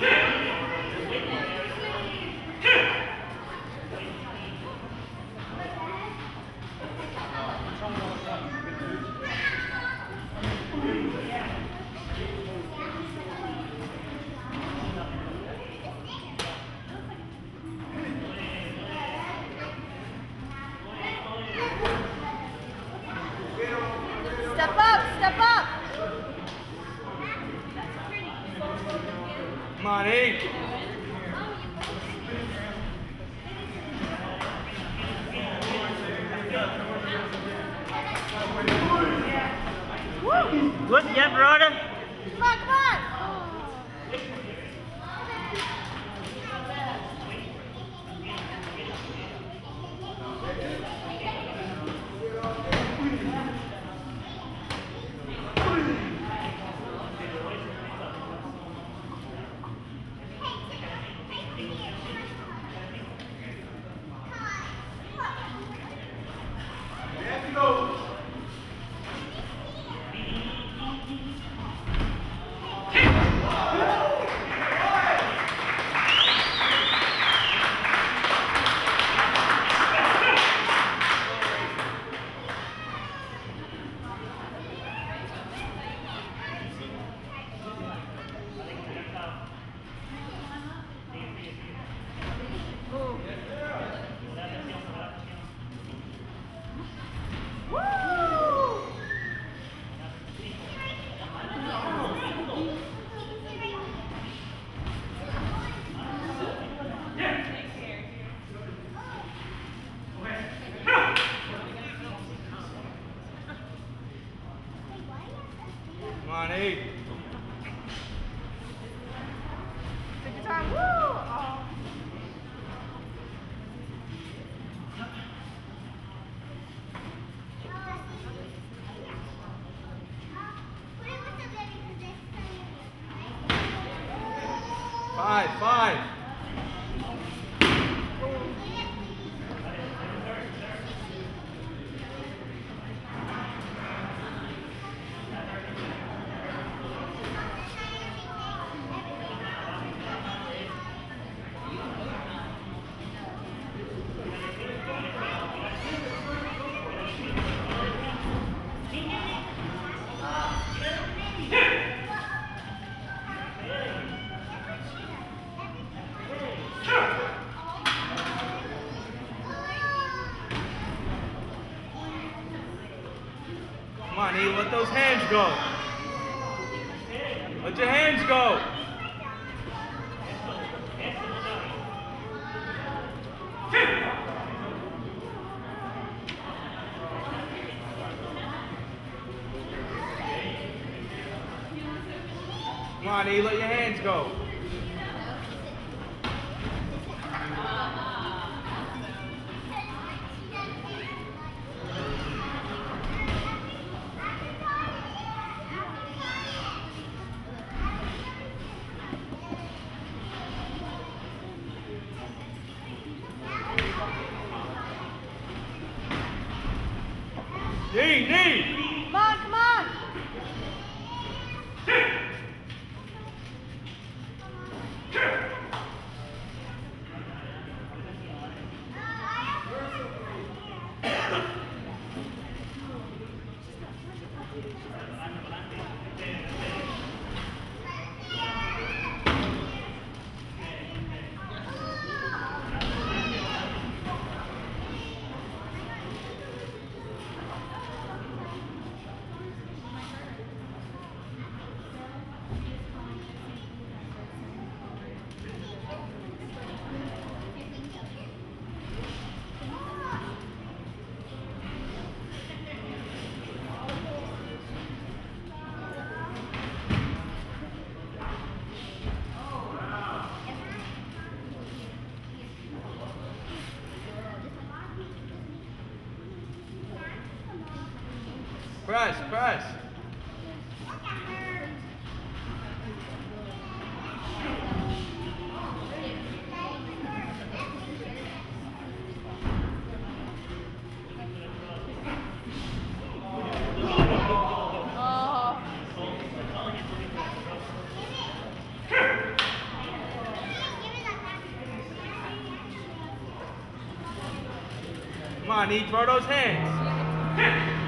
Yeah. Yeah, brother. Take your time. Five, five. Come on, E, let those hands go. Let your hands go. Come on, E, let your hands go. Knee, knee. Come on, come on. Press, press. Oh. Come on, throw those hands.